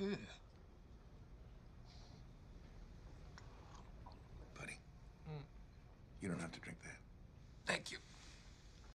Buddy, hmm. you don't have to drink that. Thank you.